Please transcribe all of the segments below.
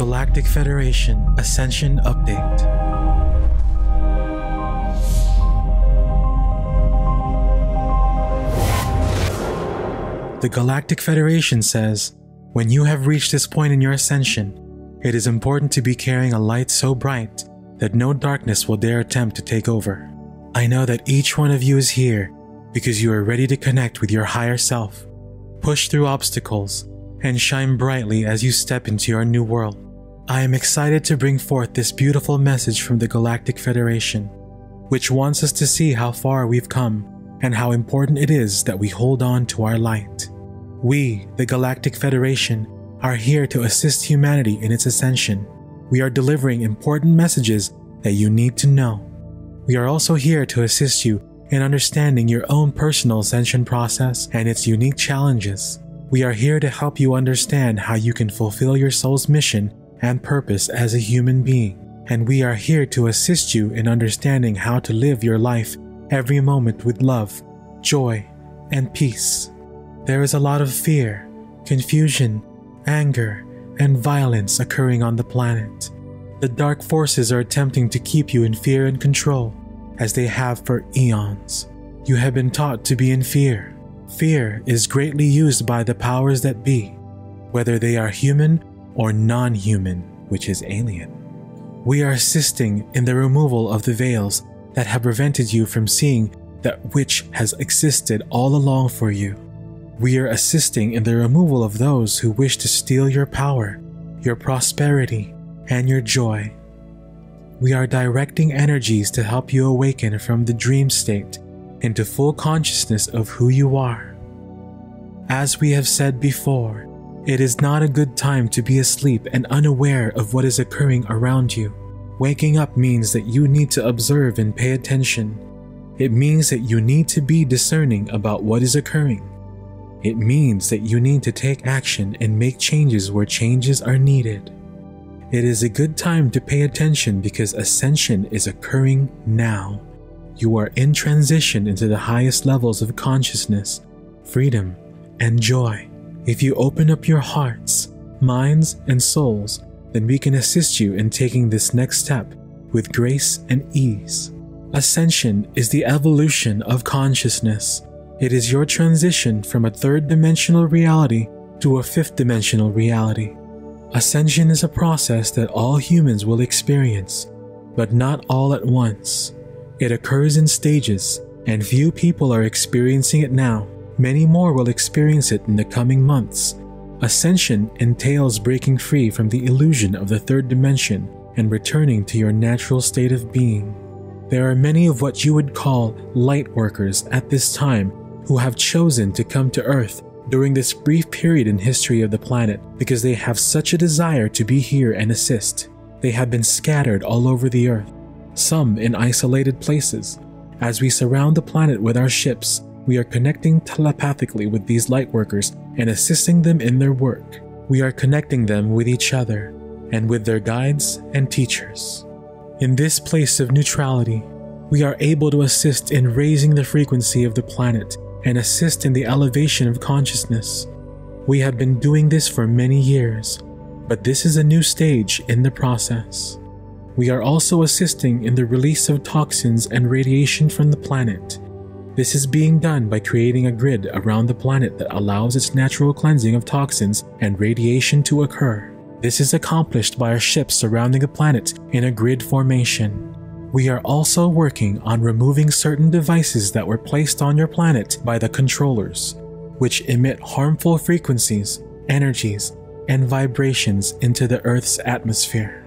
Galactic Federation Ascension Update. The Galactic Federation says when you have reached this point in your ascension, it is important to be carrying a light so bright that no darkness will dare attempt to take over. I know that each one of you is here because you are ready to connect with your higher self, push through obstacles, and shine brightly as you step into your new world. I am excited to bring forth this beautiful message from the Galactic Federation, which wants us to see how far we've come and how important it is that we hold on to our light. We, the Galactic Federation, are here to assist humanity in its ascension. We are delivering important messages that you need to know. We are also here to assist you in understanding your own personal ascension process and its unique challenges. We are here to help you understand how you can fulfill your soul's mission and purpose as a human being, and we are here to assist you in understanding how to live your life every moment with love, joy, and peace. There is a lot of fear, confusion, anger, and violence occurring on the planet. The dark forces are attempting to keep you in fear and control, as they have for eons. You have been taught to be in fear. Fear is greatly used by the powers that be, whether they are human or non human, which is alien. We are assisting in the removal of the veils that have prevented you from seeing that which has existed all along for you. We are assisting in the removal of those who wish to steal your power, your prosperity, and your joy. We are directing energies to help you awaken from the dream state into full consciousness of who you are. As we have said before, it is not a good time to be asleep and unaware of what is occurring around you. Waking up means that you need to observe and pay attention. It means that you need to be discerning about what is occurring. It means that you need to take action and make changes where changes are needed. It is a good time to pay attention because ascension is occurring now. You are in transition into the highest levels of consciousness, freedom, and joy. If you open up your hearts, minds, and souls, then we can assist you in taking this next step with grace and ease. Ascension is the evolution of consciousness. It is your transition from a third dimensional reality to a fifth dimensional reality. Ascension is a process that all humans will experience, but not all at once. It occurs in stages, and few people are experiencing it now. Many more will experience it in the coming months. Ascension entails breaking free from the illusion of the third dimension and returning to your natural state of being. There are many of what you would call light workers at this time who have chosen to come to Earth during this brief period in history of the planet because they have such a desire to be here and assist. They have been scattered all over the Earth, some in isolated places. As we surround the planet with our ships, we are connecting telepathically with these lightworkers and assisting them in their work. We are connecting them with each other and with their guides and teachers. In this place of neutrality, we are able to assist in raising the frequency of the planet and assist in the elevation of consciousness. We have been doing this for many years, but this is a new stage in the process. We are also assisting in the release of toxins and radiation from the planet. This is being done by creating a grid around the planet that allows its natural cleansing of toxins and radiation to occur. This is accomplished by our ships surrounding the planet in a grid formation. We are also working on removing certain devices that were placed on your planet by the controllers, which emit harmful frequencies, energies, and vibrations into the Earth's atmosphere.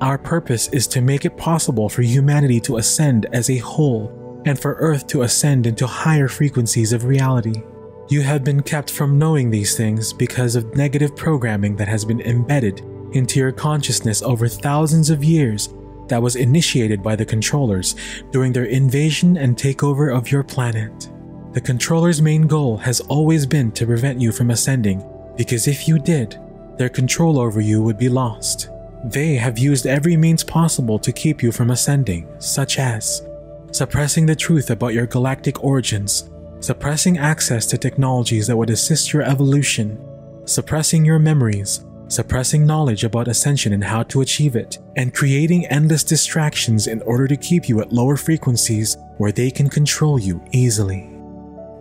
Our purpose is to make it possible for humanity to ascend as a whole and for Earth to ascend into higher frequencies of reality. You have been kept from knowing these things because of negative programming that has been embedded into your consciousness over thousands of years that was initiated by the controllers during their invasion and takeover of your planet. The controllers' main goal has always been to prevent you from ascending, because if you did, their control over you would be lost. They have used every means possible to keep you from ascending, such as suppressing the truth about your galactic origins, suppressing access to technologies that would assist your evolution, suppressing your memories, suppressing knowledge about ascension and how to achieve it, and creating endless distractions in order to keep you at lower frequencies where they can control you easily.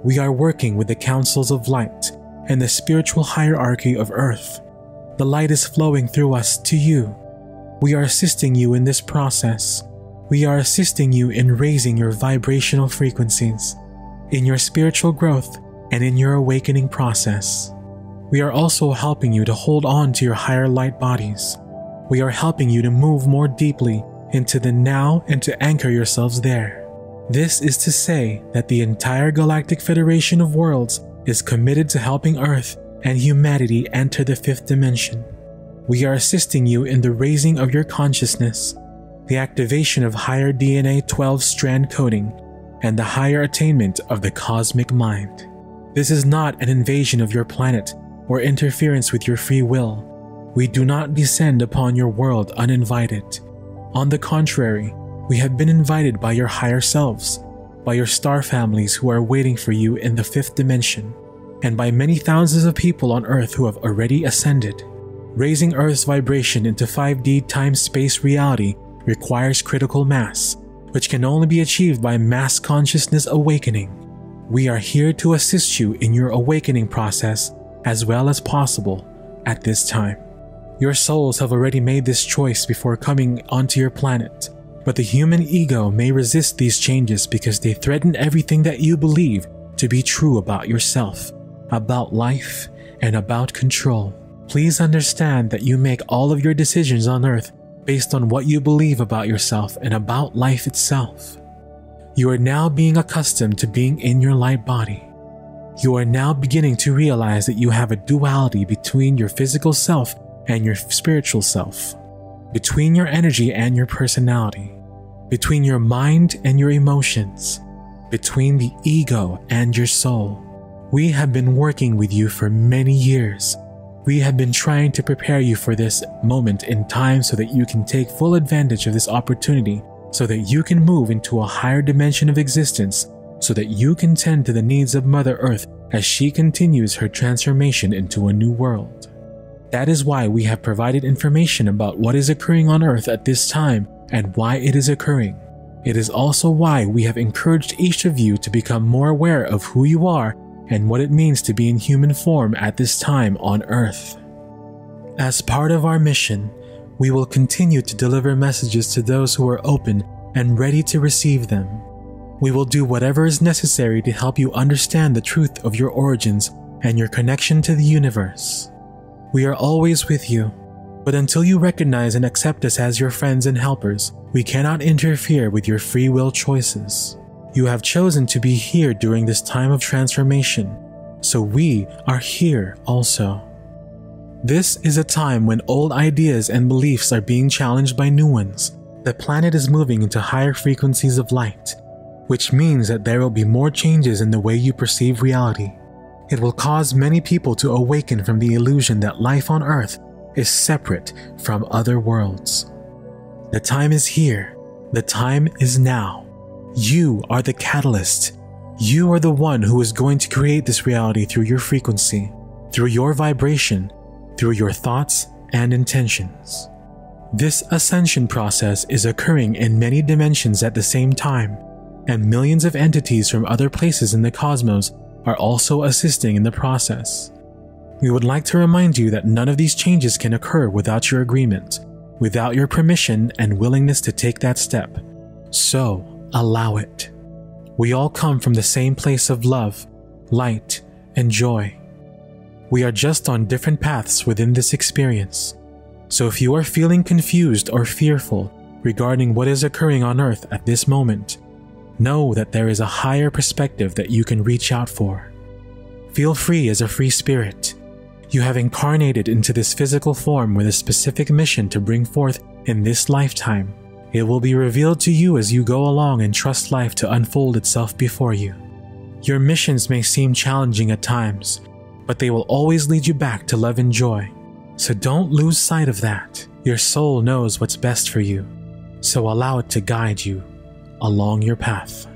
We are working with the councils of light and the spiritual hierarchy of earth. The light is flowing through us to you. We are assisting you in this process. We are assisting you in raising your vibrational frequencies, in your spiritual growth, and in your awakening process. We are also helping you to hold on to your higher light bodies. We are helping you to move more deeply into the now and to anchor yourselves there. This is to say that the entire Galactic Federation of Worlds is committed to helping Earth and humanity enter the fifth dimension. We are assisting you in the raising of your consciousness, the activation of higher DNA 12 strand coding, and the higher attainment of the cosmic mind. This is not an invasion of your planet or interference with your free will. We do not descend upon your world uninvited. On the contrary, we have been invited by your higher selves, by your star families who are waiting for you in the fifth dimension, and by many thousands of people on Earth who have already ascended. Raising Earth's vibration into 5D time space reality requires critical mass, which can only be achieved by mass consciousness awakening. We are here to assist you in your awakening process as well as possible at this time. Your souls have already made this choice before coming onto your planet, but the human ego may resist these changes because they threaten everything that you believe to be true about yourself, about life, and about control. Please understand that you make all of your decisions on Earth based on what you believe about yourself and about life itself. You are now being accustomed to being in your light body. You are now beginning to realize that you have a duality between your physical self and your spiritual self, between your energy and your personality, between your mind and your emotions, between the ego and your soul. We have been working with you for many years. We have been trying to prepare you for this moment in time so that you can take full advantage of this opportunity, so that you can move into a higher dimension of existence so that you can tend to the needs of Mother Earth as she continues her transformation into a new world. That is why we have provided information about what is occurring on Earth at this time and why it is occurring. It is also why we have encouraged each of you to become more aware of who you are and what it means to be in human form at this time on Earth. As part of our mission, we will continue to deliver messages to those who are open and ready to receive them. We will do whatever is necessary to help you understand the truth of your origins and your connection to the universe. We are always with you, but until you recognize and accept us as your friends and helpers, we cannot interfere with your free will choices. You have chosen to be here during this time of transformation, so we are here also. This is a time when old ideas and beliefs are being challenged by new ones. The planet is moving into higher frequencies of light, which means that there will be more changes in the way you perceive reality. It will cause many people to awaken from the illusion that life on Earth is separate from other worlds. The time is here. The time is now. You are the catalyst. You are the one who is going to create this reality through your frequency, through your vibration, through your thoughts and intentions. This ascension process is occurring in many dimensions at the same time and millions of entities from other places in the cosmos are also assisting in the process. We would like to remind you that none of these changes can occur without your agreement, without your permission and willingness to take that step. So, allow it. We all come from the same place of love, light, and joy. We are just on different paths within this experience. So if you are feeling confused or fearful regarding what is occurring on Earth at this moment, know that there is a higher perspective that you can reach out for. Feel free as a free spirit. You have incarnated into this physical form with a specific mission to bring forth in this lifetime. It will be revealed to you as you go along and trust life to unfold itself before you. Your missions may seem challenging at times, but they will always lead you back to love and joy. So don't lose sight of that. Your soul knows what's best for you, so allow it to guide you along your path.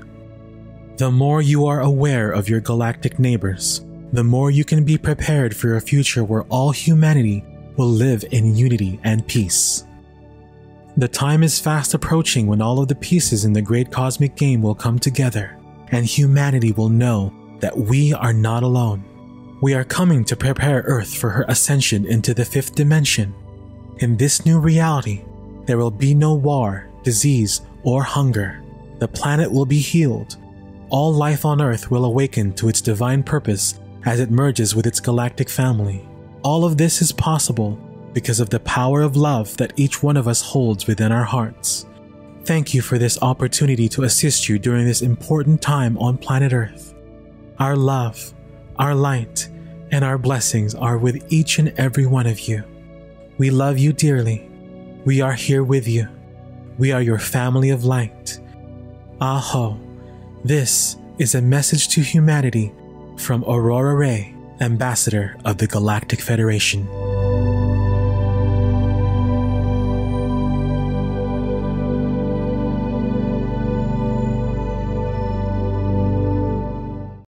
The more you are aware of your galactic neighbors, the more you can be prepared for a future where all humanity will live in unity and peace. The time is fast approaching when all of the pieces in the great cosmic game will come together, and humanity will know that we are not alone. We are coming to prepare Earth for her ascension into the fifth dimension. In this new reality, there will be no war, disease, or hunger. The planet will be healed. All life on Earth will awaken to its divine purpose as it merges with its galactic family. All of this is possible because of the power of love that each one of us holds within our hearts. Thank you for this opportunity to assist you during this important time on planet Earth. Our love, our light, and our blessings are with each and every one of you. We love you dearly. We are here with you. We are your family of light. Aho. This is a message to humanity from Aurora Ray, Ambassador of the Galactic Federation.